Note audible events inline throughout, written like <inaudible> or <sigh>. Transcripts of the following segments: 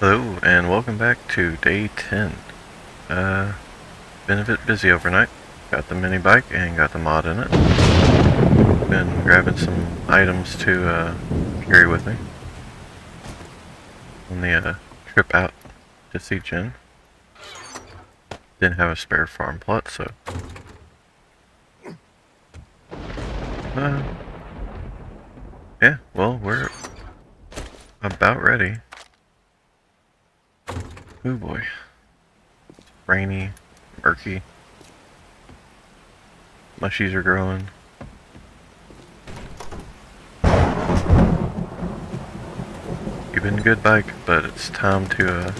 Hello, and welcome back to day 10. Uh, been a bit busy overnight. Got the mini bike and got the mod in it. Been grabbing some items to uh, carry with me on the uh, trip out to see Jen. Didn't have a spare farm plot, so. Uh, yeah, well, we're about ready. Oh boy. Rainy, murky. Mushies are growing. You've been good bike, but it's time to uh,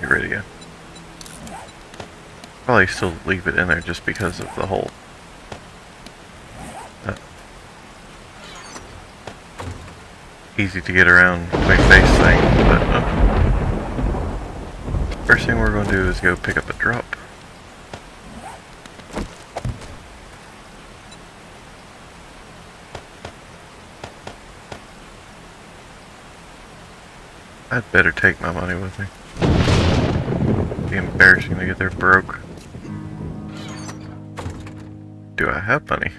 get ready again. Probably still leave it in there just because of the whole easy to get around my base thing, but um, first thing we're going to do is go pick up a drop. I'd better take my money with me. Be embarrassing to get there broke. Do I have money?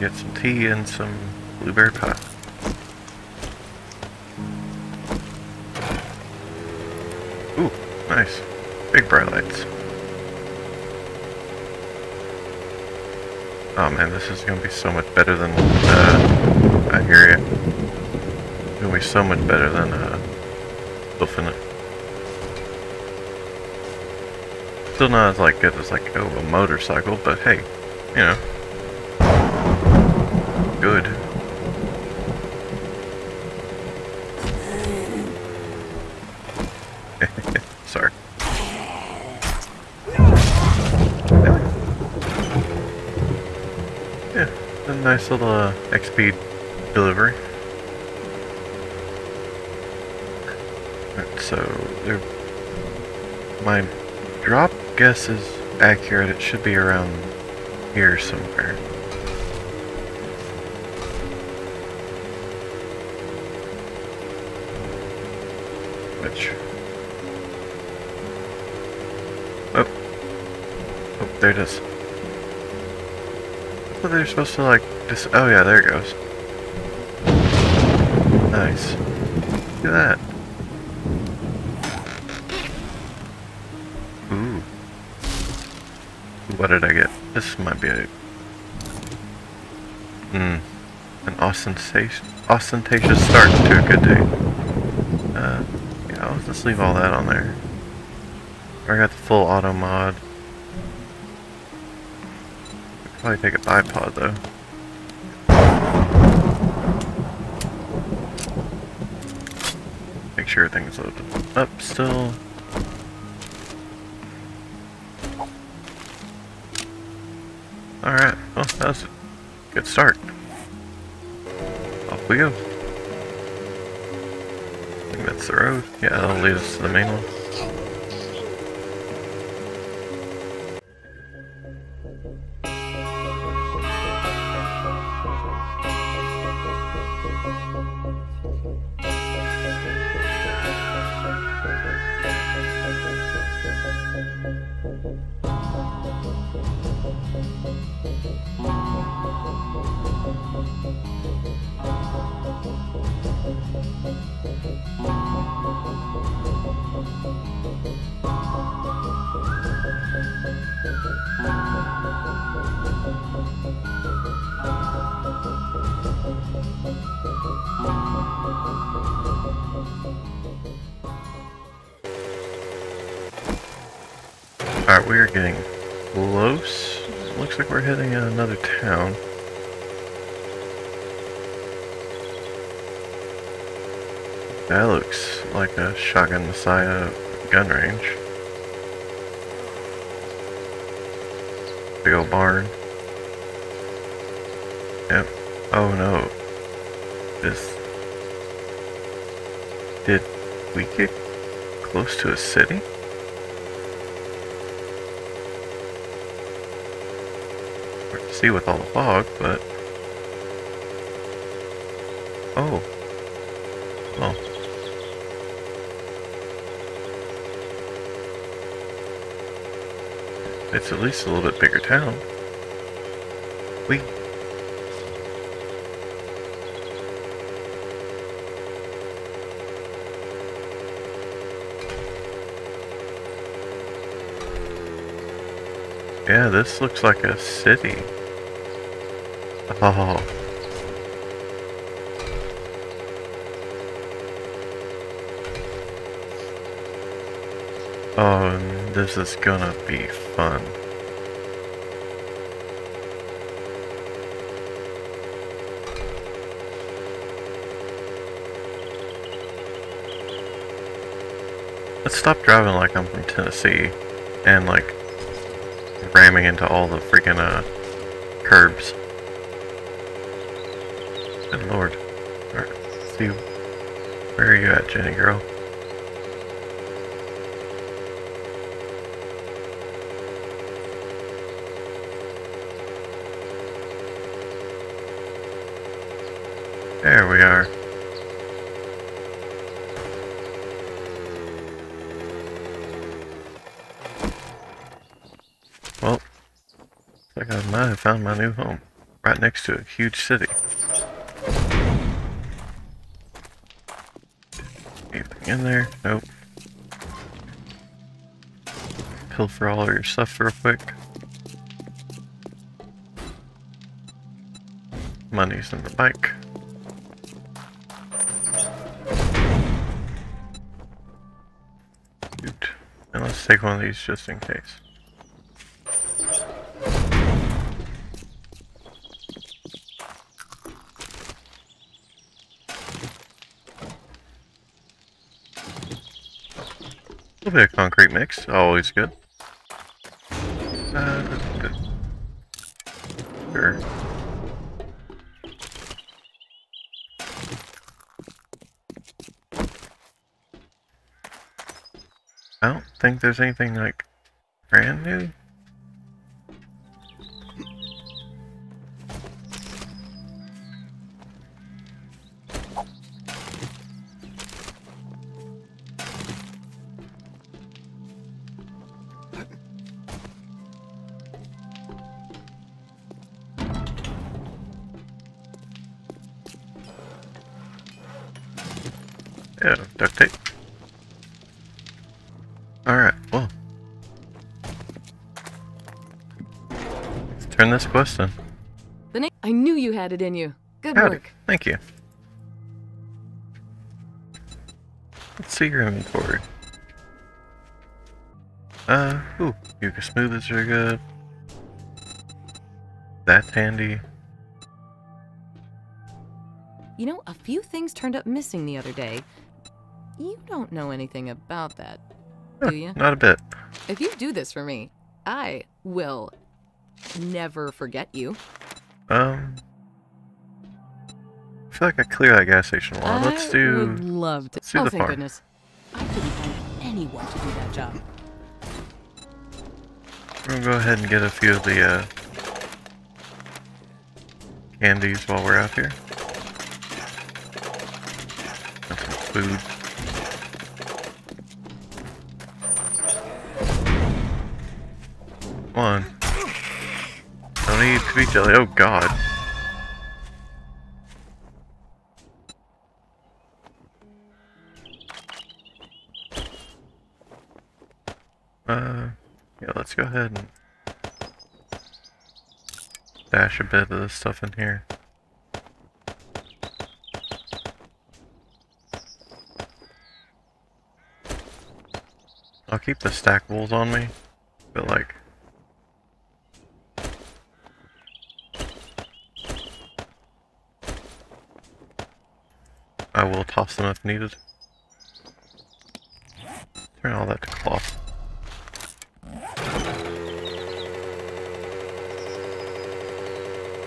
Get some tea and some blueberry pie. Ooh, nice. Big bright lights. Oh man, this is gonna be so much better than, uh, I hear you. It's gonna be so much better than, uh, it. Still not as like good as like, oh, a motorcycle, but hey, you know. Good. <laughs> Sorry. Yeah, a nice little uh, XP delivery. So my drop guess is accurate. It should be around here somewhere. Which? Oh. Oh, it is. I thought they supposed to like just. Oh yeah, there it goes. Nice. Look at that. Ooh. What did I get? This might be a... Hmm. An ostentatious, ostentatious start to a good day. Uh, yeah, I'll just leave all that on there. I got the full auto mod. Probably take a bipod though. Make sure everything's loaded up still. Alright, well, that was a good start. Off we go. I think that's the road. Yeah, that'll lead us to the main one. That looks like a shotgun messiah gun range. Big old barn. Yep. Oh no. This... Did we get close to a city? Hard to see with all the fog, but... Oh. It's at least a little bit bigger town. We Yeah, this looks like a city. Oh. This is gonna be fun. Let's stop driving like I'm from Tennessee and like ramming into all the freaking uh, curbs. Good lord. See. Where are you at, Jenny girl? There we are. Well, looks like I might have found my new home. Right next to a huge city. Anything in there? Nope. Pilfer all of your stuff real quick. Money's in the bike. Shoot. And let's take one of these just in case. Little bit of concrete mix, always good. Uh, good. Sure. I don't think there's anything like brand new. This quest in. The name I knew you had it in you. Good Howdy. work. Thank you. Let's see your inventory. Uh, ooh, smooth Smoothies are good. That's handy. You know, a few things turned up missing the other day. You don't know anything about that, do you? Not a bit. If you do this for me, I will never forget you. Um, I feel like I clear that gas station a lot. Let's I do. would love to. do oh, thank farm. goodness. I couldn't find anyone to do that job. We're gonna go ahead and get a few of the uh, candies while we're out here. Some food. Come on. Don't eat sweet jelly. Oh god. Uh, yeah, let's go ahead and dash a bit of this stuff in here. I'll keep the stackables on me, but like... off them if needed. Turn all that to cloth.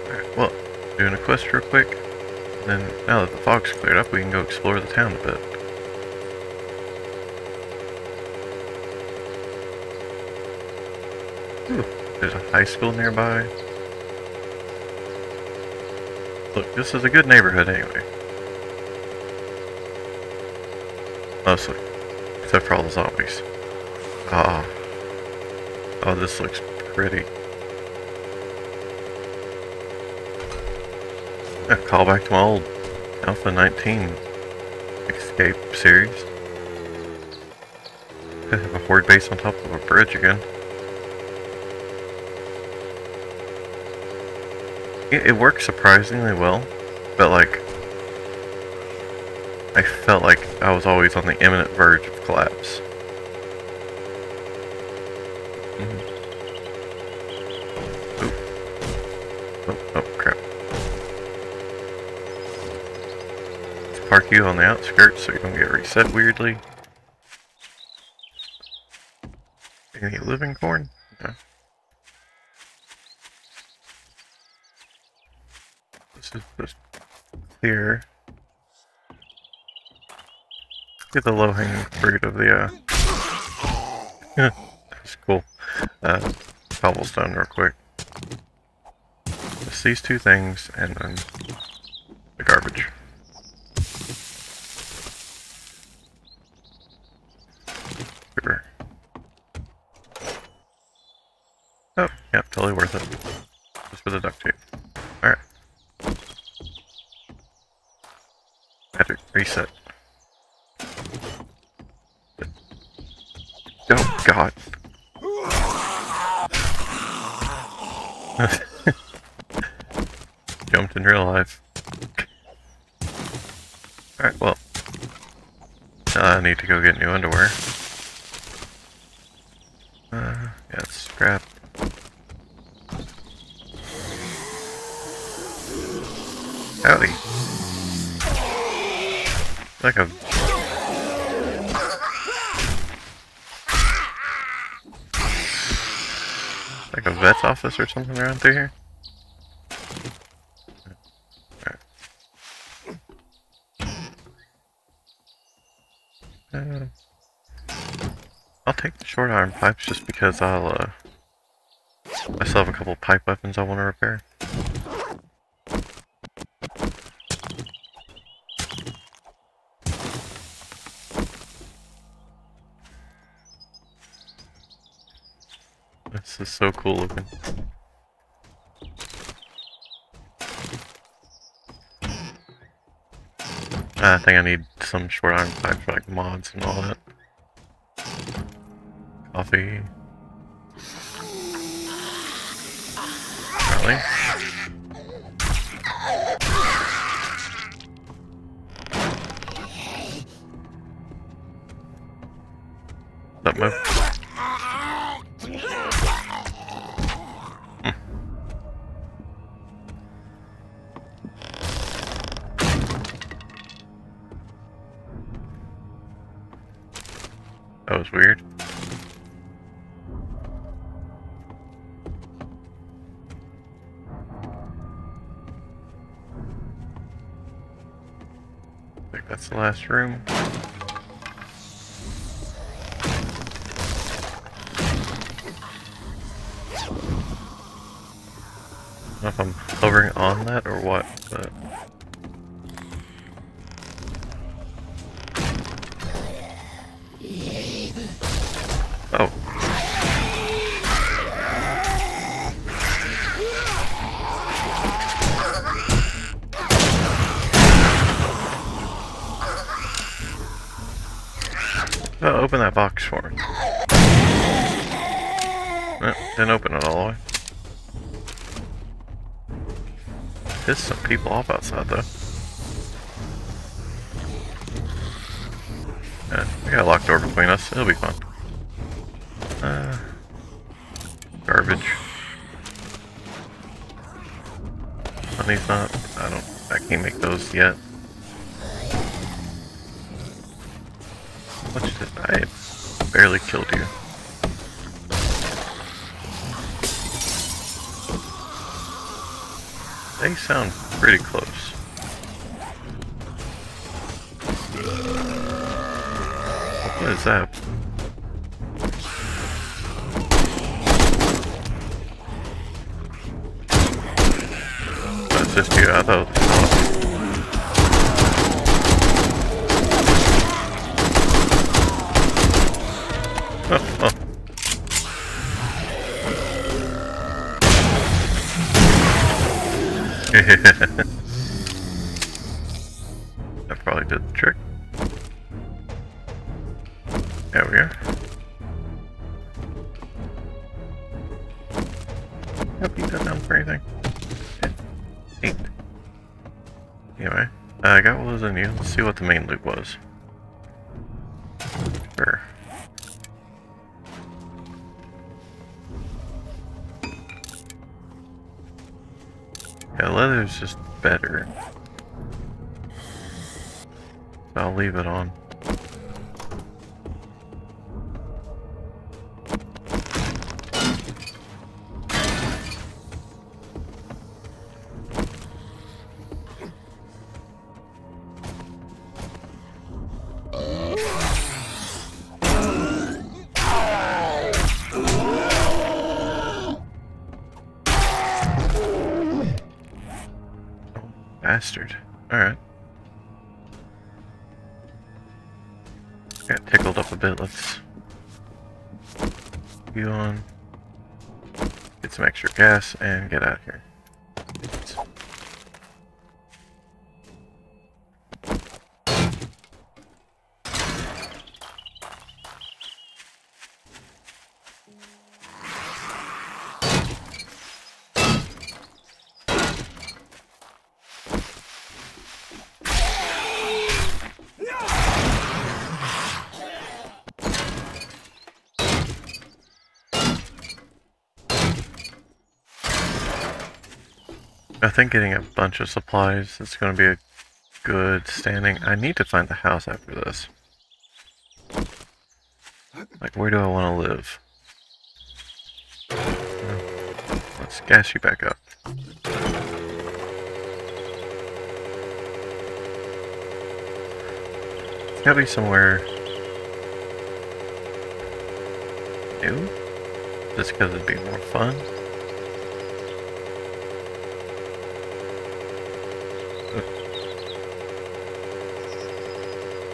Alright, well, doing a quest real quick. And then, now that the fog's cleared up, we can go explore the town a bit. Ooh, there's a high school nearby. Look, this is a good neighborhood anyway. Mostly. Except for all the zombies. Ah. Oh, this looks pretty. A callback to my old Alpha 19 Escape series. Could <laughs> have a horde base on top of a bridge again. It, it works surprisingly well, but like, I felt like I was always on the imminent verge of collapse. Mm -hmm. Oh, oh, crap. Let's park you on the outskirts so you don't get reset weirdly. Any living corn? No. This is just clear. Get the low-hanging fruit of the, uh... <laughs> That's cool. Uh, cobblestone real quick. Just these two things, and then the garbage. Oh, yeah, totally worth it. Just for the duct tape. Alright. Had to reset. Oh god. <laughs> Jumped in real life. Alright, well. I need to go get new underwear. Uh, yeah, scrap. Howdy. Like a vet's office or something around through here? Uh, I'll take the short iron pipes just because I'll, uh, I still have a couple pipe weapons I want to repair. So cool looking. I think I need some short iron pipe for like mods and all that. Coffee. Really? That move? That's the last room. I don't know if I'm hovering on that or what, but... that box for me. Oh, didn't open it all the way. There's some people off outside though. Yeah, we got a locked door between us. It'll be fun. Uh, garbage. Honey's not. I don't. I can't make those yet. What did I barely killed you? They sound pretty close. What is that? That's just you. I thought. Let's see what the main loot was. Sure. Yeah, leather's just better. I'll leave it on. Gas and get out of here. I think getting a bunch of supplies is going to be a good standing. I need to find the house after this. Like, where do I want to live? Let's gas you back up. It's gotta be somewhere new? Just because it'd be more fun?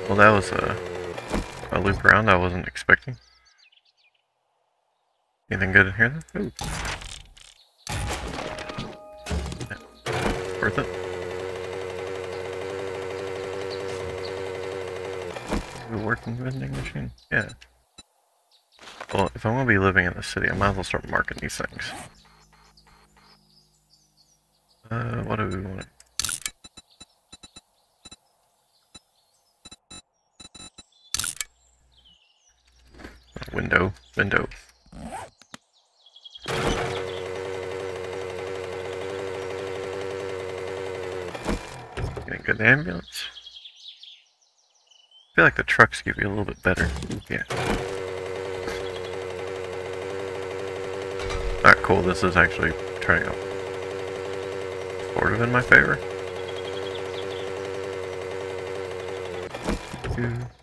Well, that was a, a loop around I wasn't expecting. Anything good in here then? Ooh. Yeah. Worth it. A working vending machine? Yeah. Well, if I'm gonna be living in the city, I might as well start marking these things. Uh, what do we want? Window, window. Getting good ambulance. I feel like the trucks give you a little bit better. Yeah. Not cool, this is actually turning out sort of in my favor. So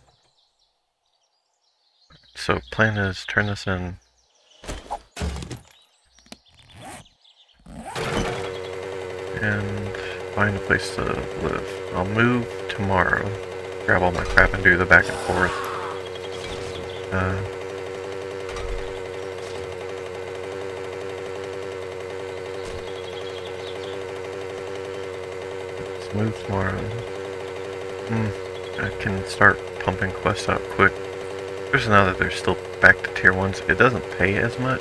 plan is turn this in and find a place to live. I'll move tomorrow, grab all my crap and do the back and forth. Uh, let's move tomorrow. Hmm, I can start pumping quests out quick. Just now that they're still back to tier 1s, it doesn't pay as much.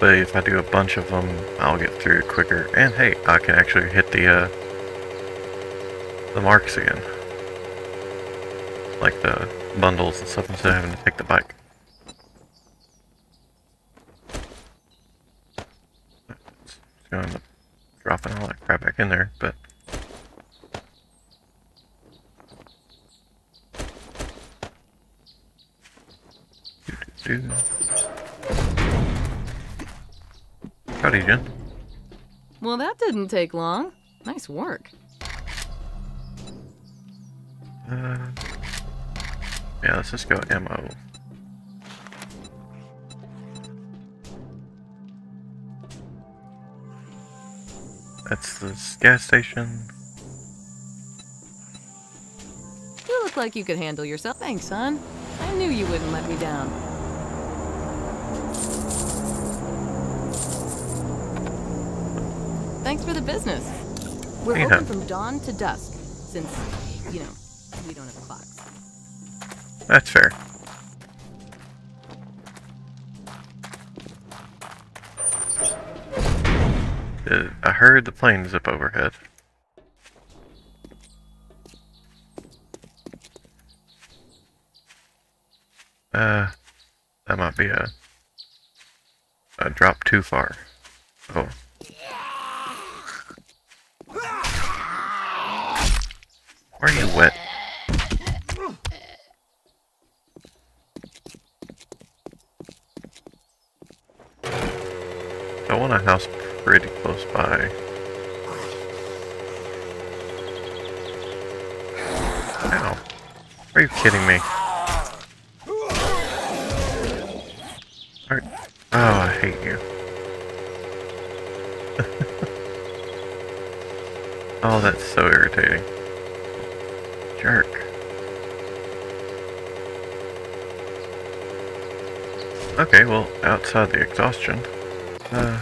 But if I do a bunch of them, I'll get through quicker. And hey, I can actually hit the, uh, the marks again. Like the bundles and stuff instead of having to take the bike. Dropping all that crap back in there, yeah, let's just go ammo. That's the gas station. You look like you could handle yourself. Thanks, son. I knew you wouldn't let me down. Thanks for the business. We're Yeah. open from dawn to dusk, since, you know, we don't have clocks. That's fair. Uh, I heard the plane zip overhead. Uh, that might be a a drop too far. Oh. Why are you wet? A house pretty close by. Ow. Are you kidding me? Oh, I hate you. <laughs> oh, that's so irritating. Jerk. Okay, well, outside the exhaustion. Uh,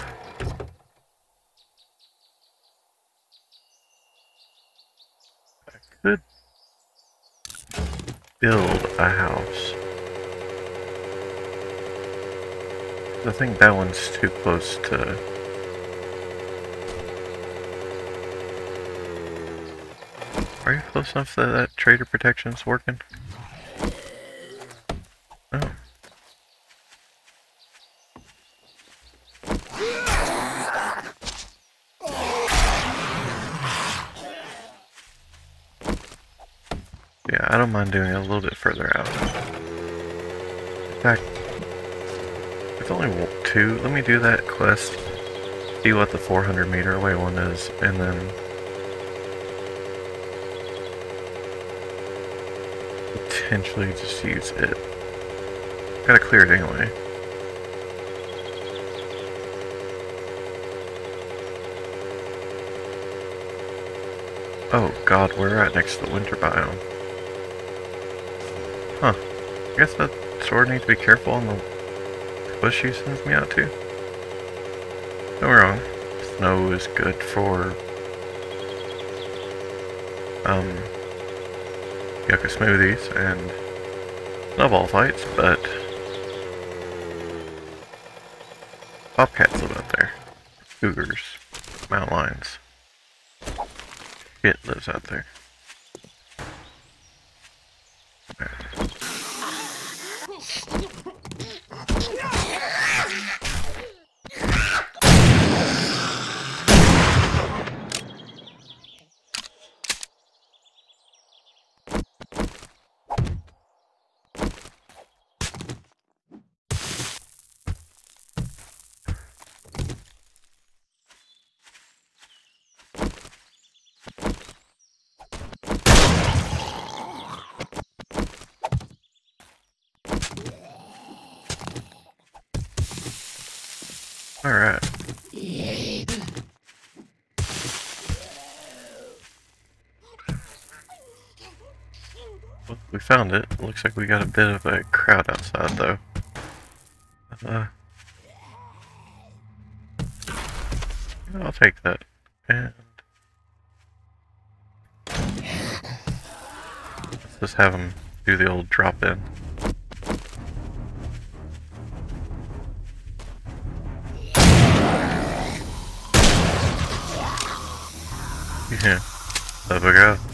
build a house. I think that one's too close to. Are you close enough that that trader protection's working? Oh. Don't mind doing a little bit further out. In fact, it's only two. Let me do that quest, see what the 400 meter away one is, and then potentially just use it. Gotta clear it anyway. Oh god, we're right next to the winter biome. Guess that sword needs to be careful on the bush she sends me out to. No wrong. Snow is good for um yucca smoothies and snowball fights, but bobcats live out there. Cougars, mountain lions. It lives out there. Alright. Well, we found it. Looks like we got a bit of a crowd outside, though. Uh, I'll take that. And let's just have him do the old drop in. Yeah, there we go.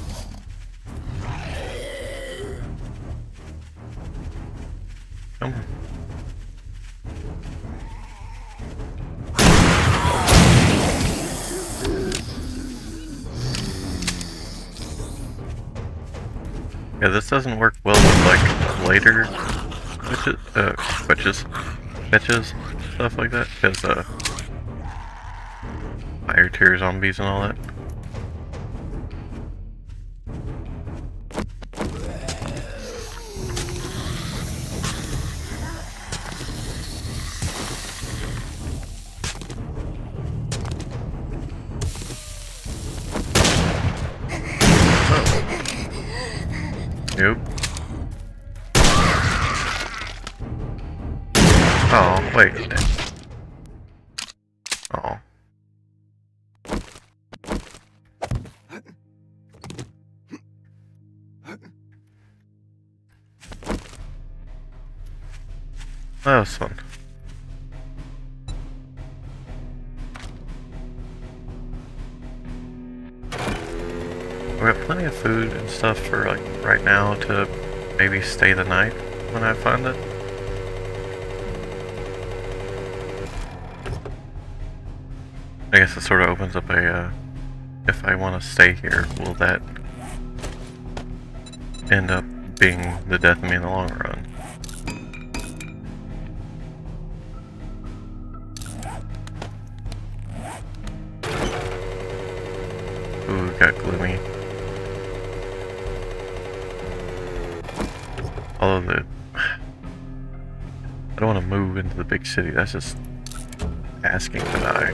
Yeah, this doesn't work well with like later switches, uh, switches, fetches, stuff like that, because uh, higher tier zombies and all that. That was fun. We got plenty of food and stuff for like right now to maybe stay the night when I find it. I guess it sort of opens up a, uh, if I want to stay here, will that end up being the death of me in the long run? Big city, that's just asking to die.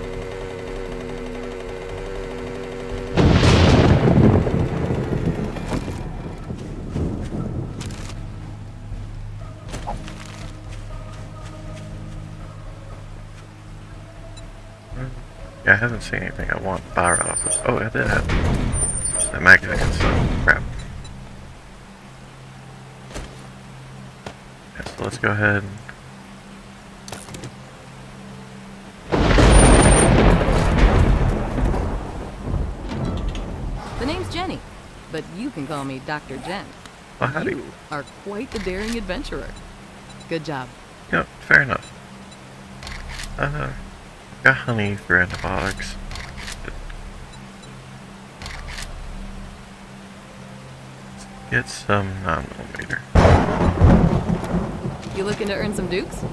Yeah, I haven't seen anything I want fire office. Oh, I did have that magazine stuff. Crap. Yeah, so let's go ahead and The name's Jenny, but you can call me Dr. Jen. Oh, howdy. You are quite the daring adventurer. Good job. Yep, fair enough. Uh, huh. got honey for antibiotics. Get some 9 millimeter. You looking to earn some dukes?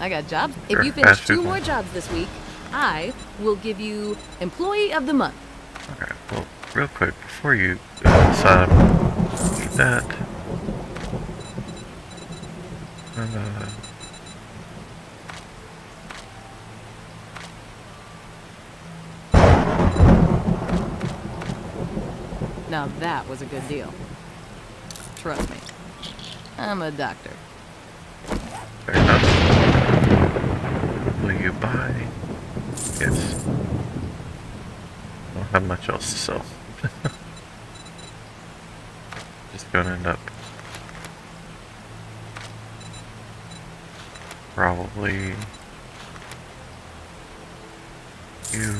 I got jobs. Sure, If you finish two more jobs this week, I will give you Employee of the Month. Real quick, before you uh, decide, keep that. Uh, Now that was a good deal. Trust me. I'm a doctor. fair enough. Will you buy? Yes. Don't have much else to sell. <laughs> Just gonna end up probably you.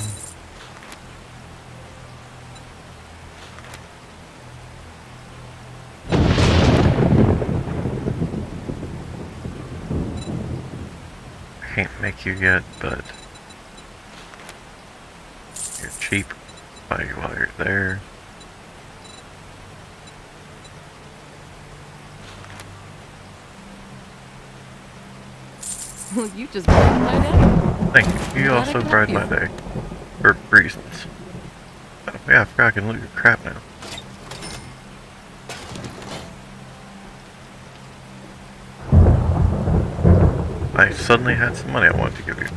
Can't make you yet, but you're cheap while you're, while you're there. Well, you just brightened my day. Thank you. You Glad also brightened my day. For reasons. Oh, yeah, I forgot I can loot your crap now. I suddenly had some money I wanted to give you.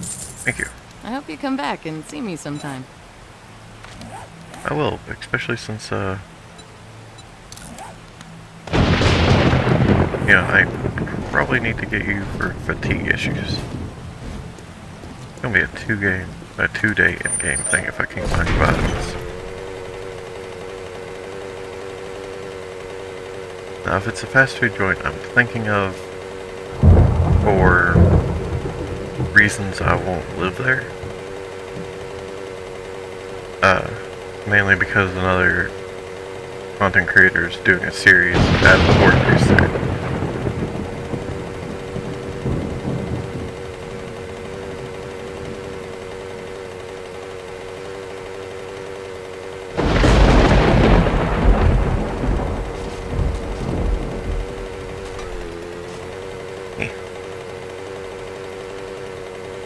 Thank you. I hope you come back and see me sometime. I will, especially since, uh... Know, I probably need to get you for fatigue issues. It's gonna be a two game, a two day in game thing if I can find items. Now, if it's a fast food joint I'm thinking of for reasons I won't live there, uh, mainly because another content creator is doing a series at the there.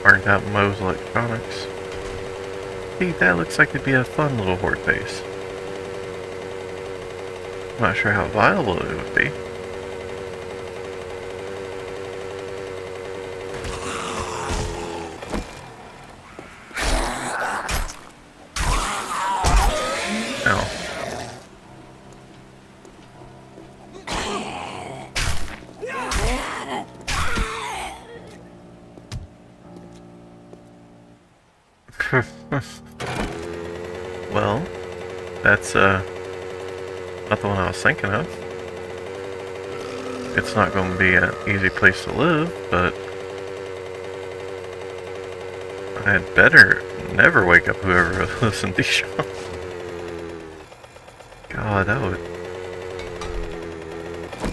Burned out Electronics. That looks like it'd be a fun little horde base. I'm not sure how viable it would be. Well, that's uh, not the one I was thinking of. It's not going to be an easy place to live, but I had better never wake up whoever lives in Dijon. God, that would...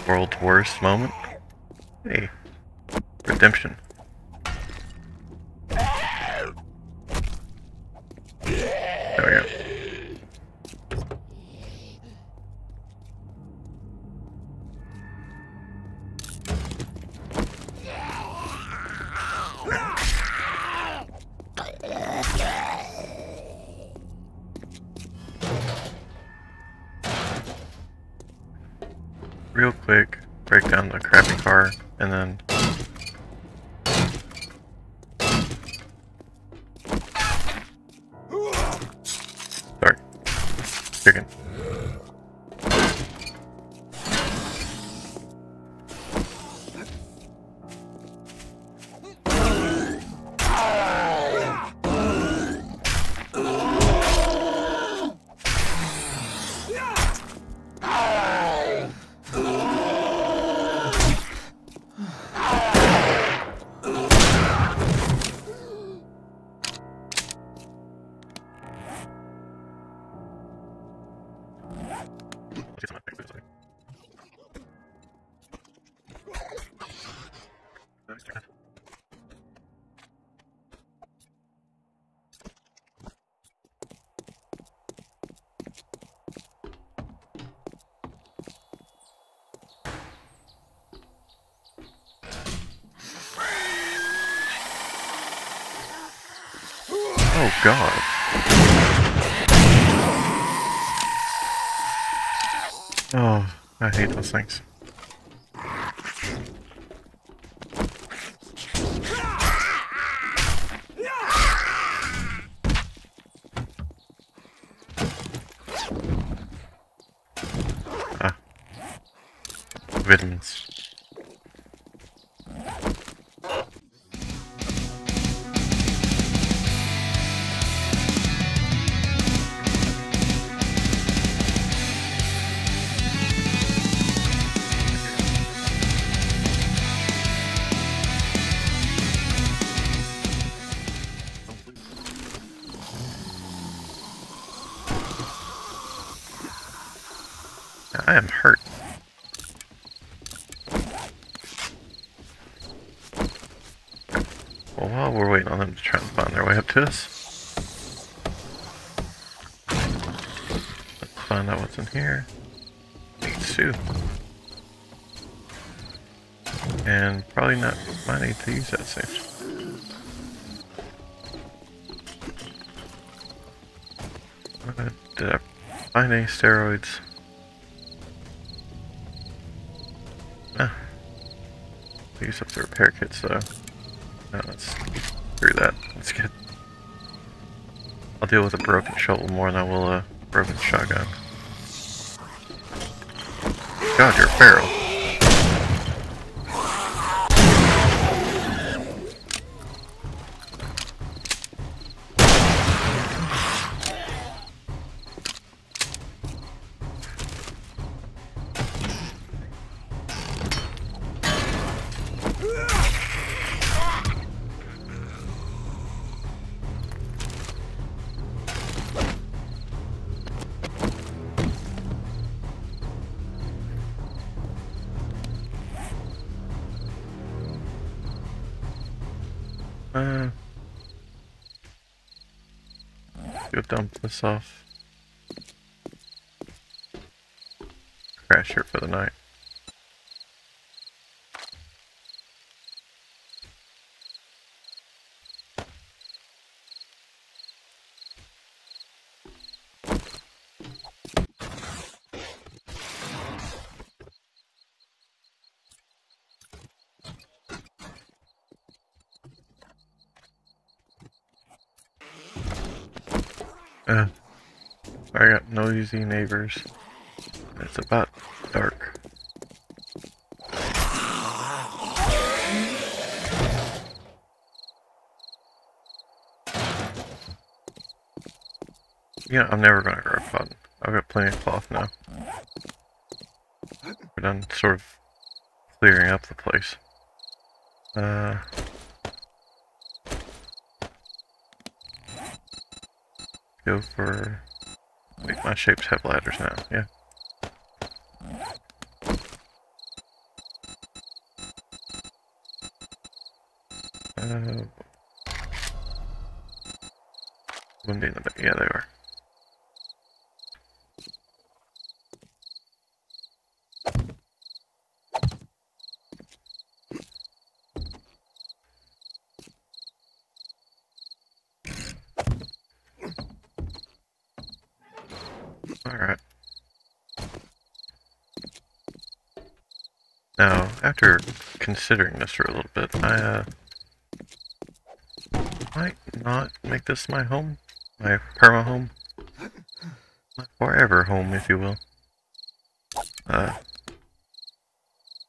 World's worst moment. Hey, redemption. God. Oh, I hate those things. I am hurt. Well, while we're waiting on them to try and find their way up to us, let's find out what's in here. Sue. And probably not might need to use that. Uh, did I find any steroids? Use up the repair kits though. No, let's through that. That's good. I'll deal with a broken shovel more than I will a broken shotgun. God, you're feral. Go dump this off. Crash here for the night. Uh, I neighbors. It's about dark. Yeah, I'm never gonna grow cotton. I've got plenty of cloth now. We're done sort of clearing up the place. Uh, go for... My shapes have ladders now, yeah. Uh, wouldn't in the yeah they are. Alright. Now, after considering this for a little bit, I, uh, might not make this my home. My perma home. My forever home, if you will. Uh,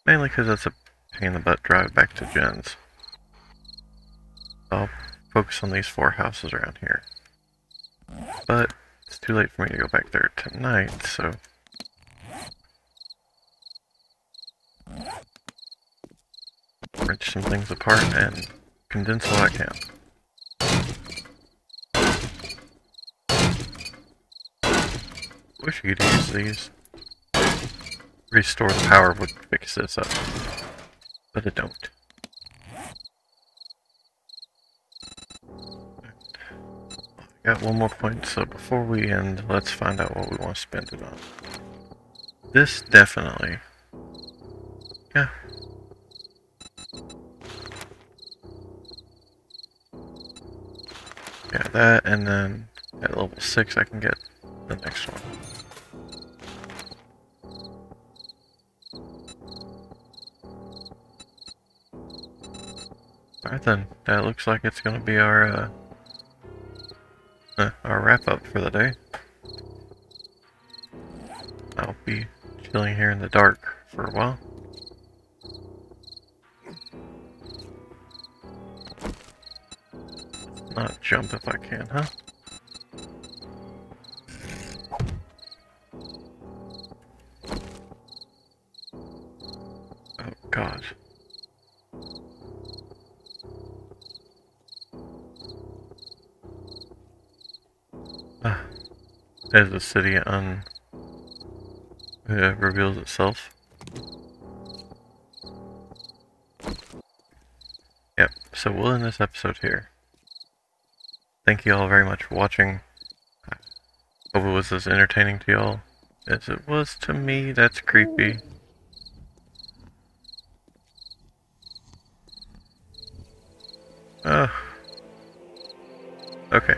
mainly because it's a pain in the butt drive back to Jen's. I'll focus on these four houses around here. But it's too late for me to go back there tonight, so... Some things apart and condense all I can. Wish you could use these. Restore the power would fix this up. But it don't. Got one more point, so before we end, let's find out what we want to spend it on. This definitely. Yeah. Yeah, that, and then at level 6 I can get the next one. Alright then, that looks like it's gonna be our, uh, uh, our wrap up for the day. I'll be chilling here in the dark for a while. Not jump if I can, huh? Oh god. Ah, as the city un uh, reveals itself. Yep, so we'll end this episode here. Thank you all very much for watching. I hope it was as entertaining to y'all as it was to me. That's creepy. Uh, okay.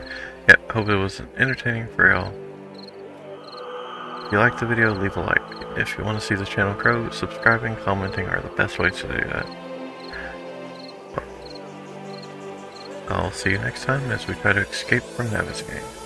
Yeah, hope it was entertaining for y'all. If you liked the video, leave a like. If you want to see the channel grow, subscribing, commenting are the best ways to do that. I'll see you next time as we try to escape from Navezgane.